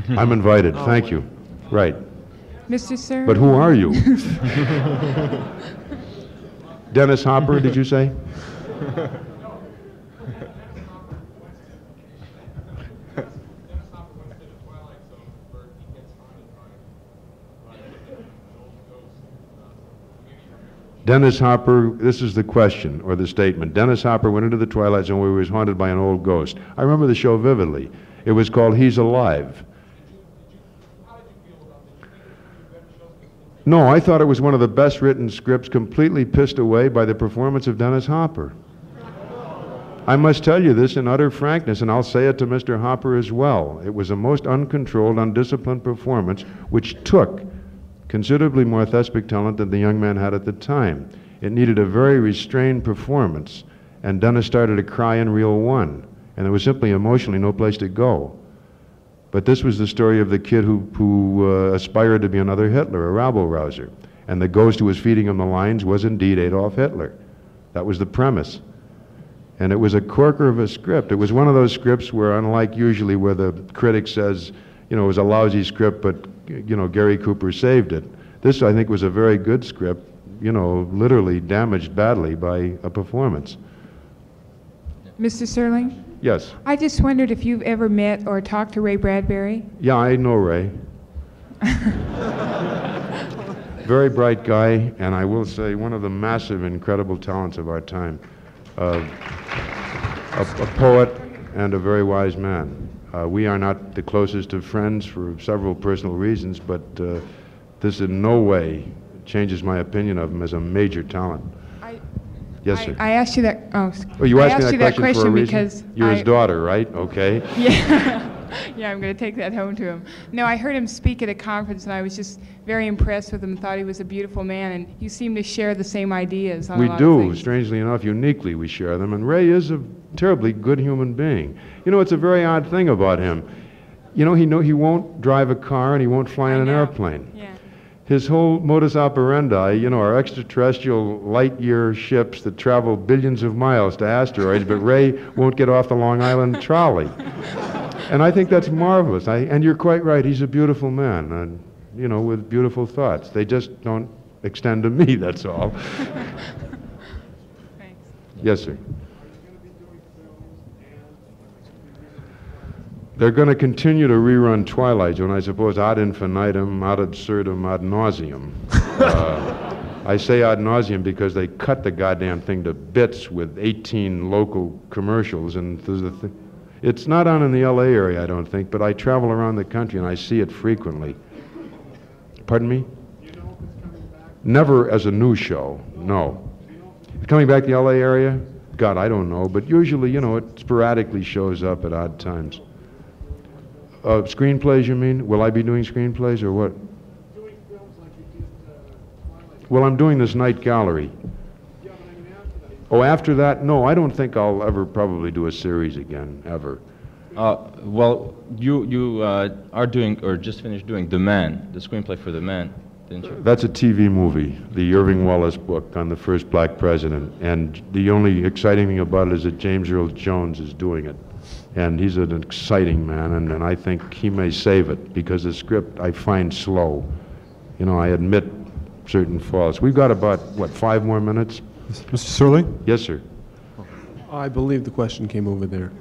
S2: I'm invited. Thank you. Right.
S14: Mr. Sir?
S2: But who are you? Dennis Hopper, did you say? Dennis Hopper, this is the question or the statement. Dennis Hopper went into the Twilight Zone where he was haunted by an old ghost. I remember the show vividly. It was called He's Alive. No, I thought it was one of the best written scripts, completely pissed away by the performance of Dennis Hopper. I must tell you this in utter frankness, and I'll say it to Mr. Hopper as well. It was a most uncontrolled, undisciplined performance which took considerably more thespic talent than the young man had at the time. It needed a very restrained performance, and Dennis started to cry in reel one, and there was simply emotionally no place to go. But this was the story of the kid who, who uh, aspired to be another Hitler, a rabble rouser. And the ghost who was feeding him the lines was indeed Adolf Hitler. That was the premise. And it was a corker of a script. It was one of those scripts where, unlike usually where the critic says, you know, it was a lousy script, but, you know, Gary Cooper saved it. This, I think, was a very good script, you know, literally damaged badly by a performance.
S14: Mr. Serling?
S2: Yes.
S14: I just wondered if you've ever met or talked to Ray Bradbury.
S2: Yeah, I know Ray. Very bright guy, and I will say one of the massive, incredible talents of our time. Uh, a, a poet and a very wise man. Uh, we are not the closest of friends for several personal reasons, but uh, this in no way changes my opinion of him as a major talent. Yes, sir.
S14: I asked you that. Oh,
S2: Oh, you
S14: I
S2: asked, me that, question, for a reason?
S14: because
S2: You're
S14: I,
S2: his daughter, right? Okay.
S14: Yeah, yeah. I'm going to take that home to him. No, I heard him speak at a conference, and I was just very impressed with him. Thought he was a beautiful man, and you seem to share the same ideas. On
S2: We do, strangely enough, uniquely we share them. And Ray is a terribly good human being. You know, it's a very odd thing about him. You know, he know he won't drive a car and he won't fly in an airplane.
S14: Yeah.
S2: His whole modus operandi, you know, are extraterrestrial light year ships that travel billions of miles to asteroids, but Ray won't get off the Long Island trolley. And I think that's marvelous. I, and you're quite right, he's a beautiful man, and, you know, with beautiful thoughts. They just don't extend to me, that's all. Yes, sir. They're going to continue to rerun Twilight Zone, I suppose, ad infinitum, ad absurdum, ad nauseum. Uh, I say ad nauseum because they cut the goddamn thing to bits with 18 local commercials, and there's a th- it's not on in the LA area, I don't think, but I travel around the country and I see it frequently. Pardon me? Never as a new show, no. Coming back to the LA area? God, I don't know, but usually, you know, it sporadically shows up at odd times. Uh, screenplays, you mean? Will I be doing screenplays or what? Well, I'm doing this night gallery. Oh, after that? No, I don't think I'll ever probably do a series again, ever.
S1: Uh, well, you you uh, are doing or just finished doing The Man, the screenplay for The Man, didn't you?
S2: That's a TV movie, the Irving Wallace book on the first black president. And the only exciting thing about it is that James Earl Jones is doing it. And he's an exciting man, and, and I think he may save it because the script I find slow. You know, I admit certain faults. We've got about, what, five more minutes?
S13: Mr. Serling?
S2: Yes, sir.
S4: I believe the question came over there.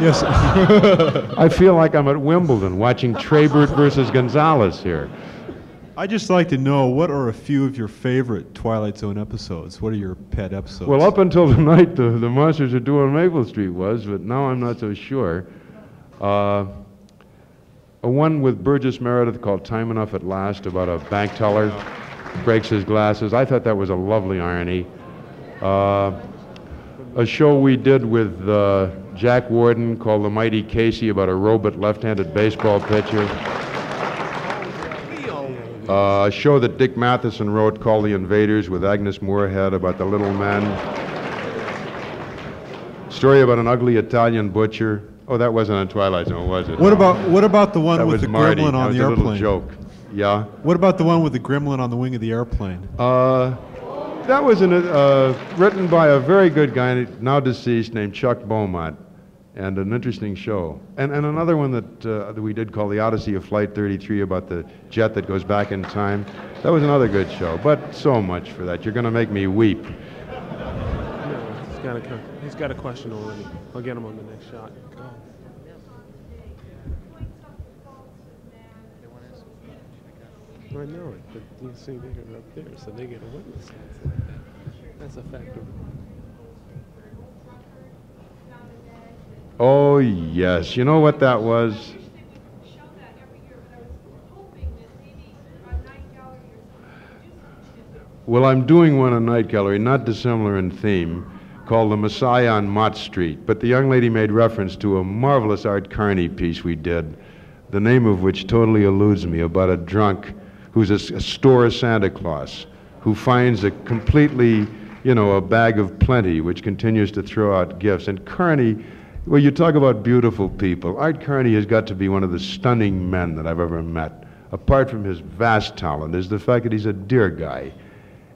S13: Yes.
S2: I feel like I'm at Wimbledon watching Trabert versus Gonzales here.
S13: I'd just like to know what are a few of your favorite Twilight Zone episodes? What are your pet episodes?
S2: Well, up until tonight, the, the Monsters Are on Maple Street was, but now I'm not so sure. Uh, a one with Burgess Meredith called Time Enough at Last about a bank teller breaks his glasses. I thought that was a lovely irony. Uh, a show we did with uh, Jack Warden called The Mighty Casey about a robot left-handed baseball pitcher. Uh, a show that Dick Matheson wrote called The Invaders with Agnes Moorehead about the little men. Story about an ugly Italian butcher. Oh, that wasn't on Twilight Zone, was it?
S13: What about what about the one
S2: That
S13: with the
S2: Marty.
S13: gremlin
S2: That
S13: on
S2: was
S13: the
S2: a little
S13: airplane?
S2: joke. Yeah.
S13: What about the one with the gremlin on the wing of the airplane?
S2: Uh, that was an, uh, written by a very good guy, now deceased, named Chuck Beaumont. And an interesting show. And, and another one that, uh, that we did called The Odyssey of Flight 33 about the jet that goes back in time. That was another good show, but so much for that. You're going to make me weep.
S4: No, he's got a, he's got a question already. I'll get him on the next shot. I know it, but you see, they're up there, so they get a witness. That's a factor.
S2: Oh, yes. You know what that was? Well, I'm doing one on Night Gallery, not dissimilar in theme, called The Messiah on Mott Street. But the young lady made reference to a marvelous Art Carney piece we did, the name of which totally eludes me, about a drunk who's a store Santa Claus who finds a completely, you know, a bag of plenty which continues to throw out gifts. And Carney, well, you talk about beautiful people. Art Carney has got to be one of the stunning men that I've ever met. Apart from his vast talent, is the fact that he's a dear guy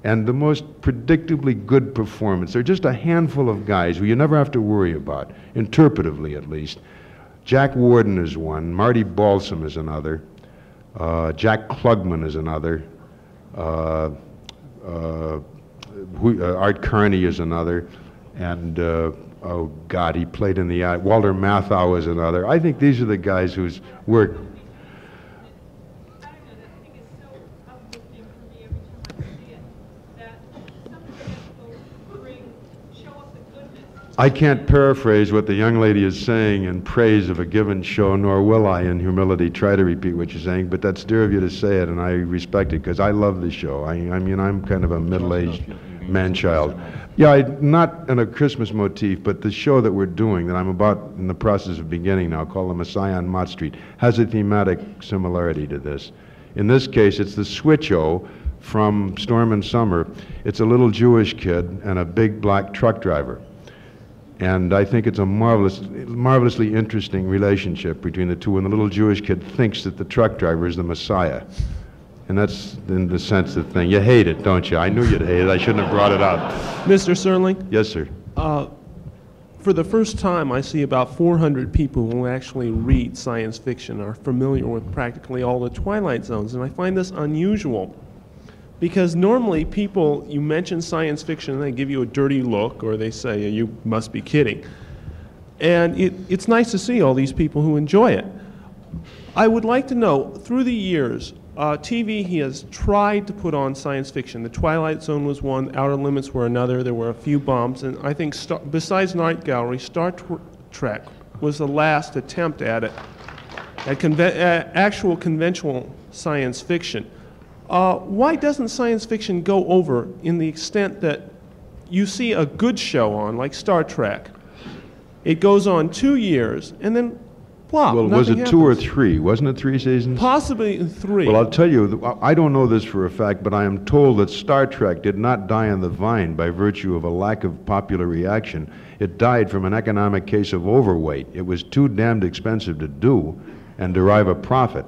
S2: and the most predictably good performance. There are just a handful of guys who you never have to worry about, interpretively at least. Jack Warden is one, Marty Balsam is another, uh, Jack Klugman is another, uh, uh, who, uh, Art Carney is another, and uh, oh God, he played in the eye. Walter Matthau is another. I think these are the guys whose work I can't paraphrase what the young lady is saying in praise of a given show, nor will I, in humility, try to repeat what you're saying. But that's dear of you to say it, and I respect it because I love the show. I, I mean, I'm kind of a middle-aged man-child. Yeah, I, not in a Christmas motif, but the show that we're doing, that I'm about in the process of beginning now, called The Messiah on Mott Street, has a thematic similarity to this. In this case, it's the switcho from Storm in Summer. It's a little Jewish kid and a big black truck driver. And I think it's a marvelous, marvelously interesting relationship between the two. And the little Jewish kid thinks that the truck driver is the Messiah. And that's in the sense of the thing. You hate it, don't you? I knew you'd hate it. I shouldn't have brought it up.
S4: Mr. Serling,
S2: Yes, sir.
S4: uh, for the first time, I see about 400 people who actually read science fiction are familiar with practically all the Twilight Zones, and I find this unusual. Because normally people, you mention science fiction and they give you a dirty look or they say, you must be kidding. And it, it's nice to see all these people who enjoy it. I would like to know, through the years, uh, TV he has tried to put on science fiction. The Twilight Zone was one, Outer Limits were another, there were a few bombs, and I think Star, besides Night Gallery, Star Tr- Trek was the last attempt at it, at conve- actual conventional science fiction. Uh, why doesn't science fiction go over in the extent that you see a good show on, like Star Trek? It goes on two years, and then
S2: Well, was it
S4: nothing
S2: two or three? Wasn't it three seasons?
S4: Possibly three.
S2: Well, I'll tell you, I don't know this for a fact, but I am told that Star Trek did not die on the vine by virtue of a lack of popular reaction. It died from an economic case of overweight. It was too damned expensive to do and derive a profit.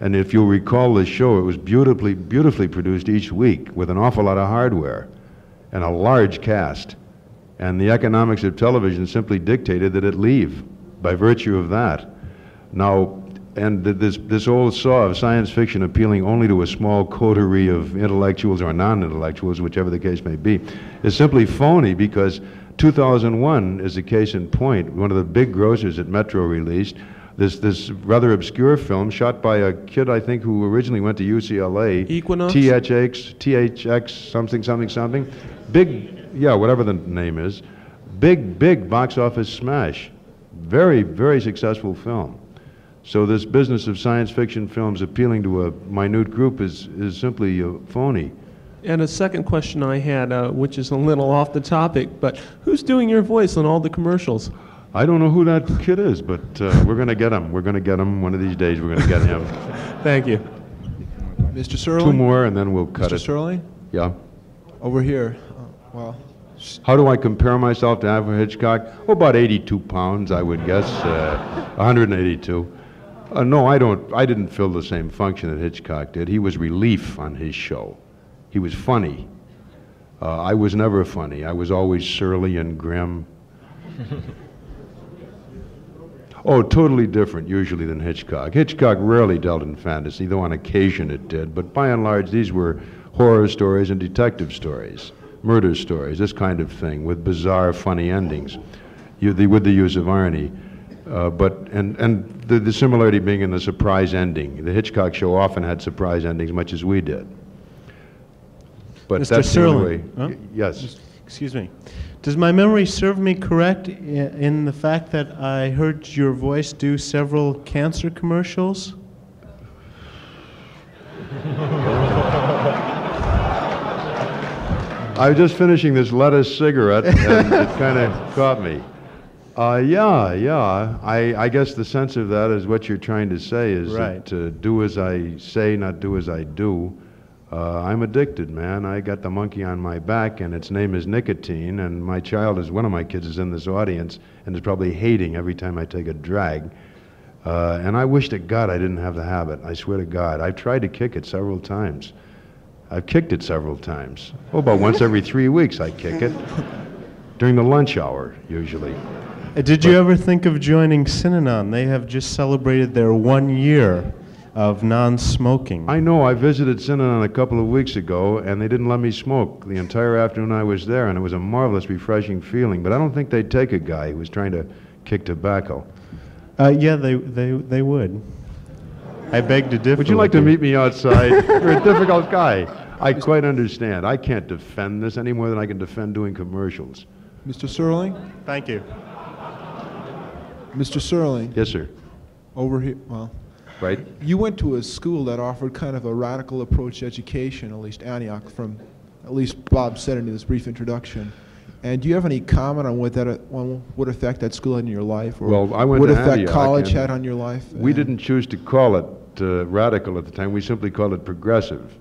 S2: And if you'll recall the show, it was beautifully, beautifully produced each week with an awful lot of hardware and a large cast. And the economics of television simply dictated that it leave by virtue of that. Now, and th- this, this old saw of science fiction appealing only to a small coterie of intellectuals or non-intellectuals, whichever the case may be, is simply phony because 2001 is a case in point. One of the big grossers at Metro released this, this rather obscure film shot by a kid, I think, who originally went to UCLA.
S4: Equinox?
S2: THX, THX, something, something, something. Big, yeah, whatever the name is. Big, big box office smash. Very, very successful film. So this business of science fiction films appealing to a minute group is, is simply uh, phony.
S4: And a second question I had, uh, which is a little off the topic, but who's doing your voice on all the commercials?
S2: I don't know who that kid is, but uh, we're going to get him. We're going to get him one of these days. We're going to get him.
S4: Thank you.
S15: Mr. Serling?
S2: Two more, and then we'll cut
S15: Mr.
S2: it.
S15: Serling?
S2: Yeah.
S15: Over here. Uh, well,
S2: How do I compare myself to Alfred Hitchcock? Oh, about 82 pounds, I would guess. Uh, 182. Uh, no, I don't. I didn't fill the same function that Hitchcock did. He was relief on his show. He was funny. Uh, I was never funny. I was always surly and grim. Oh, totally different usually than Hitchcock. Hitchcock rarely dealt in fantasy, though on occasion it did. But by and large, these were horror stories and detective stories, murder stories, this kind of thing, with bizarre, funny endings, you, the, with the use of irony. Uh, but and and the, the similarity being in the surprise ending. The Hitchcock show often had surprise endings, much as we did. But
S16: Mr.
S2: that's
S16: Serling.
S2: way.
S16: Huh?
S2: Yes.
S16: Excuse me. Does my memory serve me correct in the fact that I heard your voice do several cancer commercials?
S2: I was just finishing this lettuce cigarette, and it kind of caught me. Uh, yeah, yeah. I, I guess the sense of that is what you're trying to say is
S16: Right.
S2: that, uh, do as I say, not do as I do. Uh, I'm addicted, man. I got the monkey on my back, and its name is nicotine. And my child is one of my kids is in this audience, and is probably hating every time I take a drag. Uh, and I wish to God I didn't have the habit. I swear to God, I've tried to kick it several times. I've kicked it several times. Oh, about once every three weeks I kick it. During the lunch hour, usually.
S16: Uh, Did you ever think of joining Synanon? They have just celebrated their one year of non-smoking.
S2: I know. I visited Synanon a couple of weeks ago, and they didn't let me smoke the entire afternoon I was there, and it was a marvelous, refreshing feeling. But I don't think they'd take a guy who was trying to kick tobacco.
S16: Uh, yeah, they, they, they would. I beg to differ.
S2: Would you like to meet me outside? You're a difficult guy. I quite understand. I can't defend this any more than I can defend doing commercials.
S15: Mr. Serling?
S16: Thank you.
S15: Mr. Serling?
S2: Yes, sir.
S15: Over here, well.
S2: Right.
S15: You went to a school that offered kind of a radical approach to education, at least Antioch, from at least Bob said in his brief introduction. And do you have any comment on what that uh, on what effect that school had in your life, or
S2: Well, I went
S15: what
S2: to
S15: effect
S2: Antioch,
S15: college had on your life?
S2: We didn't choose to call it uh, radical at the time. We simply called it progressive.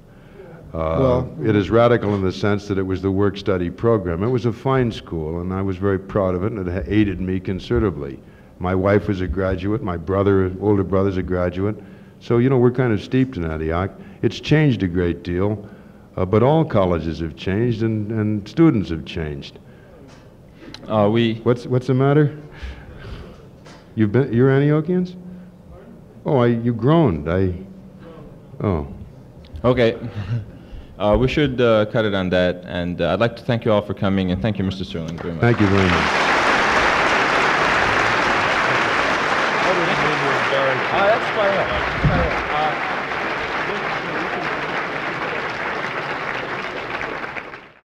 S2: Uh,
S15: Well-
S2: it is radical in the sense that it was the work study program. It was a fine school, and I was very proud of it, and it aided me considerably. My wife was a graduate. My brother, older brother's a graduate. So, you know, we're kind of steeped in Antioch. It's changed a great deal, uh, but all colleges have changed, and, and students have changed.
S1: Uh, we.
S2: What's what's the matter? You've been you're Antiochians? Oh, I you groaned. I. Oh.
S1: Okay. Uh, we should uh, cut it on that, and uh, I'd like to thank you all for coming, and thank you, Mr. Sterling, very much.
S2: Thank you very much.